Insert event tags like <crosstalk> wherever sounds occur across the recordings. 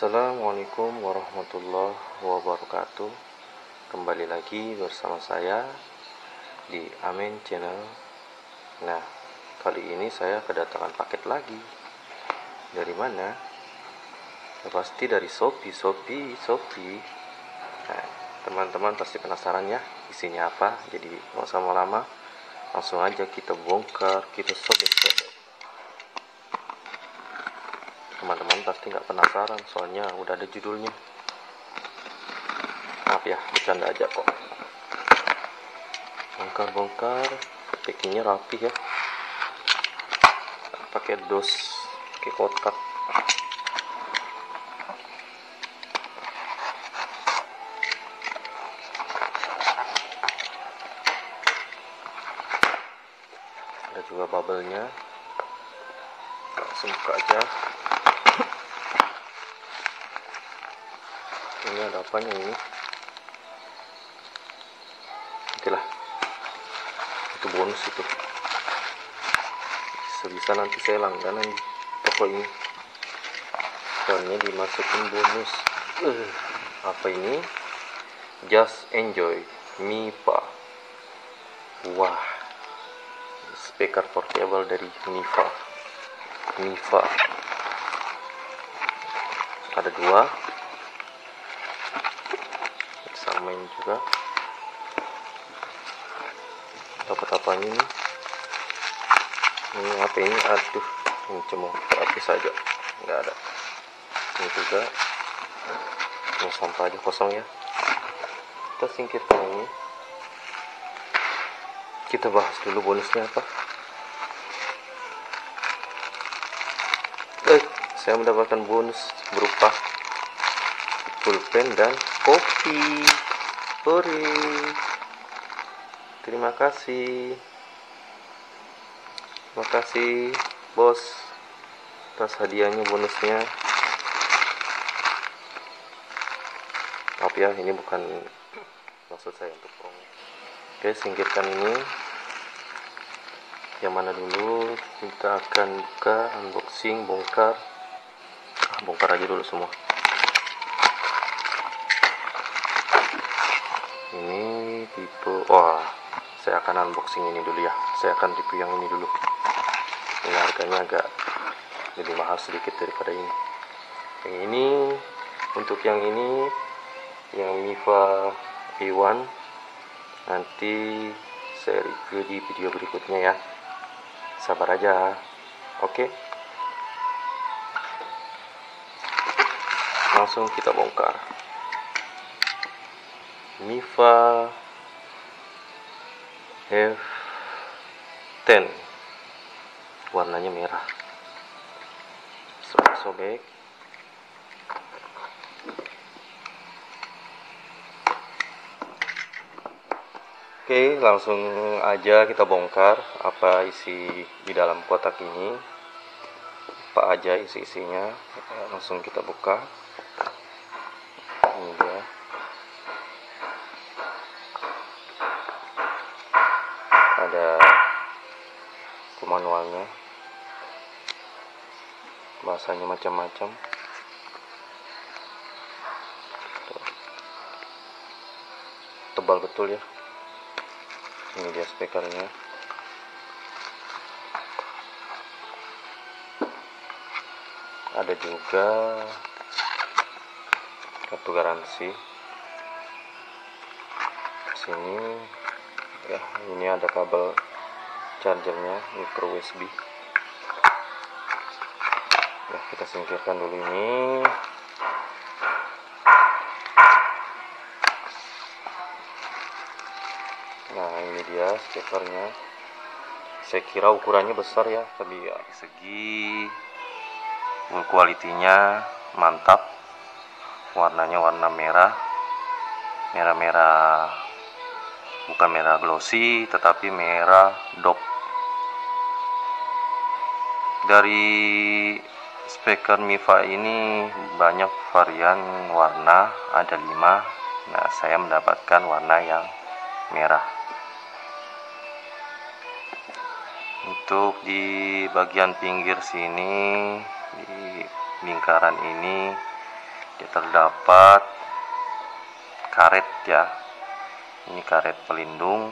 Assalamualaikum warahmatullahi wabarakatuh. Kembali lagi bersama saya di Amin Channel. Nah, kali ini saya kedatangan paket lagi. Dari mana? Ya, pasti dari Shopee, Shopee, Shopee. Nah, teman-teman pasti penasaran ya isinya apa. Jadi nggak usah lama Langsung aja kita bongkar, kita sobek-sobek teman-teman pasti nggak penasaran soalnya udah ada judulnya. Maaf ya bercanda aja kok. Bongkar-bongkar packingnya rapi ya. Pakai dos pakai kotak. Ada juga bubble-nya. Langsung buka aja apanya ini. Itulah itu bonus itu. Bisa-bisa nanti saya langganan di toko ini. Soalnya dimasukin bonus. Uh, apa ini? Just enjoy. MIPA. Wah. Speaker portable dari MIFA MIFA ada dua juga. Dapat nih ini apa ini? Aduh ini cuma habis saja nggak ada. Ini juga. Ini sampah aja kosong ya. Kita singkirkan ini. Kita bahas dulu bonusnya apa. Eh saya mendapatkan bonus berupa pulpen dan kopi Hore terima kasih. Terima kasih bos atas hadiahnya bonusnya. Maaf ya ini bukan maksud saya untuk promo oke singkirkan ini. Yang mana dulu? Kita akan buka unboxing bongkar. Ah, bongkar aja dulu semua ini tipe wah saya akan unboxing ini dulu ya. Saya akan review yang ini dulu. Ini harganya agak lebih mahal sedikit daripada ini. Yang ini untuk yang ini yang Miva V1 nanti saya review di video berikutnya ya. Sabar aja. Oke. Langsung kita bongkar. Miva F10 warnanya merah. Sobek-sobek oke langsung aja kita bongkar apa isi di dalam kotak ini. Apa aja isi-isinya? Langsung kita buka ini dia ada manualnya bahasanya macam-macam. Tebal betul ya ini dia speakernya. Ada juga kartu garansi. Sini ya ini ada kabel chargernya micro USB ya kita singkirkan dulu ini. Nah ini dia speakernya saya kira ukurannya besar ya tapi ya segi kualitinya mantap. Warnanya warna merah. Merah-merah bukan merah glossy tetapi merah dop dari speaker Miva ini banyak varian warna ada 5 nah saya mendapatkan warna yang merah. Untuk di bagian pinggir sini di lingkaran ini terdapat karet ya ini karet pelindung.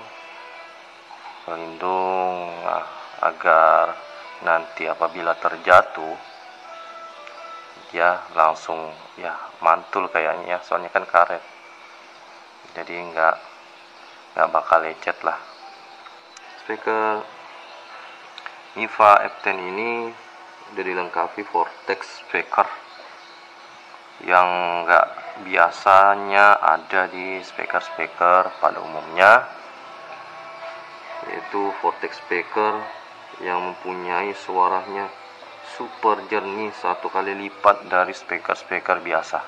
Pelindung nah, agar nanti apabila terjatuh dia langsung ya mantul kayaknya ya. Soalnya kan karet. Jadi nggak nggak bakal lecet lah. Speaker Niva F10 ini udah dilengkapi vortex speaker yang nggak biasanya ada di speaker-speaker pada umumnya yaitu vortex speaker yang mempunyai suaranya super jernih satu kali lipat dari speaker-speaker biasa.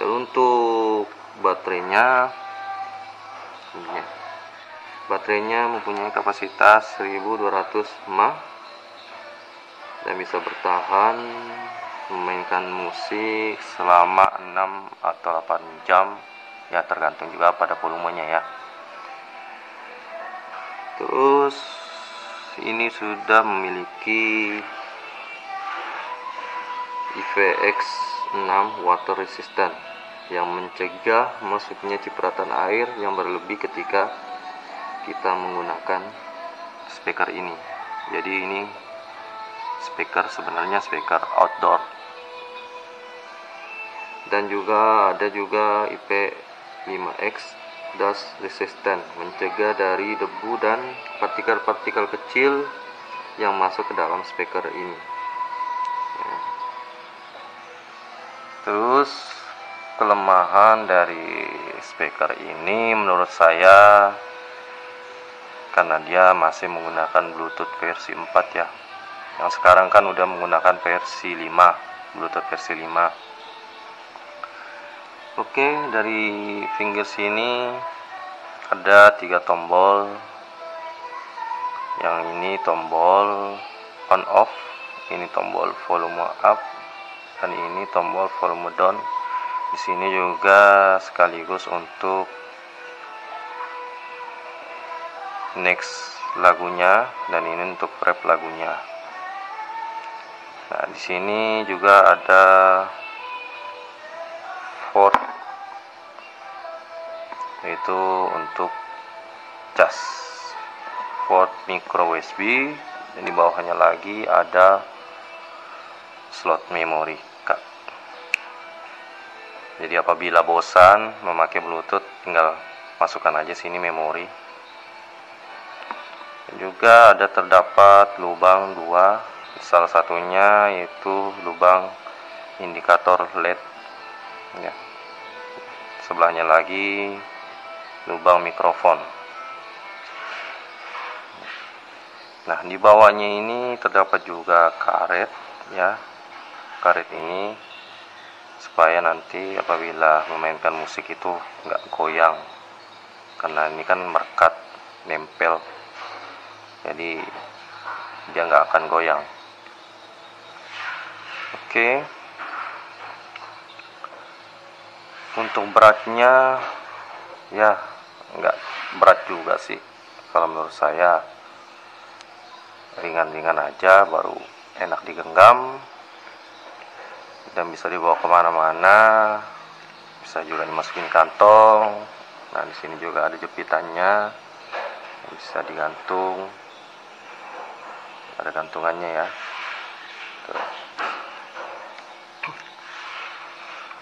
Dan untuk baterainya ini baterainya mempunyai kapasitas 1200 mAh dan bisa bertahan memainkan musik selama 6 atau 8 jam. Ya tergantung juga pada volumenya ya. Terus ini sudah memiliki IVX 6 water resistant yang mencegah masuknya cipratan air yang berlebih ketika kita menggunakan speaker ini. Jadi ini speaker sebenarnya speaker outdoor. Dan juga ada juga IP5X dust resistant mencegah dari debu dan partikel-partikel kecil yang masuk ke dalam speaker ini. Ya. terus kelemahan dari speaker ini menurut saya karena dia masih menggunakan bluetooth versi 4 ya yang sekarang kan udah menggunakan versi 5 bluetooth versi 5 oke dari finger sini ada tiga tombol. Yang ini tombol on off ini tombol volume up dan ini tombol volume down. Di sini juga sekaligus untuk next lagunya dan ini untuk prep lagunya. Nah, di sini juga ada port yaitu untuk cas port micro USB dan di bawahnya lagi ada slot memori card. Jadi apabila bosan memakai Bluetooth tinggal masukkan aja sini memori juga ada terdapat lubang dua salah satunya yaitu lubang indikator LED. Ya. Sebelahnya lagi lubang mikrofon. Nah di bawahnya ini terdapat juga karet ya. Karet ini supaya nanti apabila memainkan musik itu nggak goyang. Karena ini kan merekat nempel. Jadi dia nggak akan goyang oke. Untuk beratnya ya nggak berat juga sih kalau menurut saya. Ringan-ringan aja baru enak digenggam. Dan bisa dibawa ke mana-mana. Bisa juga dimasukin kantong. Nah di sini juga ada jepitannya. Bisa digantung. Ada gantungannya ya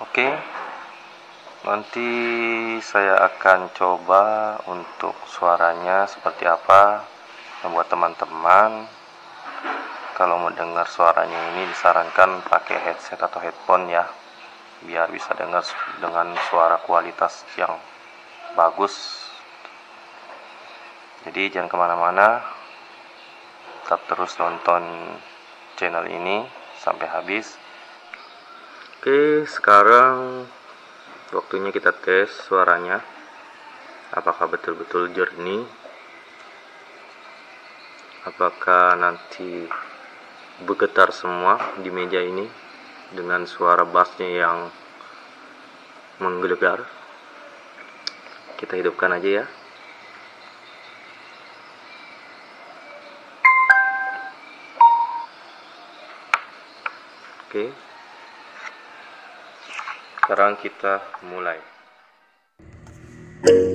oke. Nanti saya akan coba untuk suaranya seperti apa. Membuat teman-teman kalau mau dengar suaranya ini disarankan pakai headset atau headphone ya. Biar bisa dengar dengan suara kualitas yang bagus. Jadi jangan ke mana-mana. Tetap terus nonton channel ini sampai habis oke sekarang waktunya kita tes suaranya. Apakah betul-betul jernih? Apakah nanti bergetar semua di meja ini dengan suara bassnya yang menggelegar? Kita hidupkan aja ya. Oke. Sekarang kita mulai. Oke,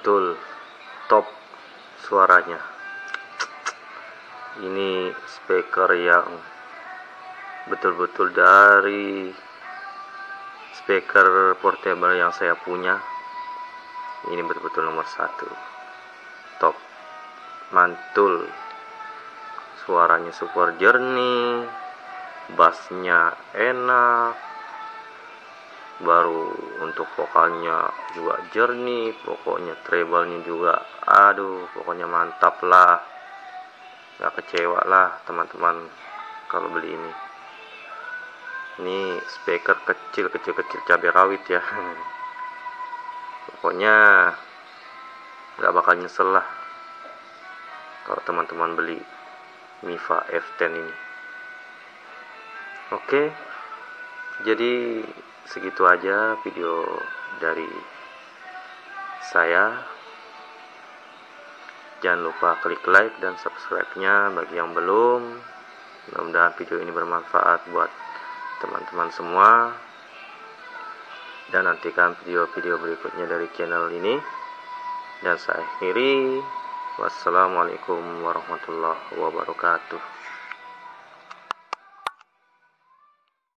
betul-betul top suaranya. Ini speaker yang betul-betul dari speaker portable yang saya punya. Ini betul-betul nomor satu, top, mantul, suaranya super jernih, bassnya enak, baru untuk vokalnya juga jernih pokoknya treble-nya juga aduh pokoknya mantap lah. Gak kecewa lah teman-teman kalau beli ini. Ini speaker kecil kecil kecil cabai rawit ya. <laughs> Pokoknya gak bakal nyesel lah kalau teman-teman beli Miva F10 ini. Oke jadi segitu aja video dari saya. Jangan lupa klik like dan subscribe nya bagi yang belum. Mudah-mudahan video ini bermanfaat buat teman-teman semua. Dan nantikan video-video berikutnya dari channel ini. Dan saya akhiri. Wassalamualaikum warahmatullahi wabarakatuh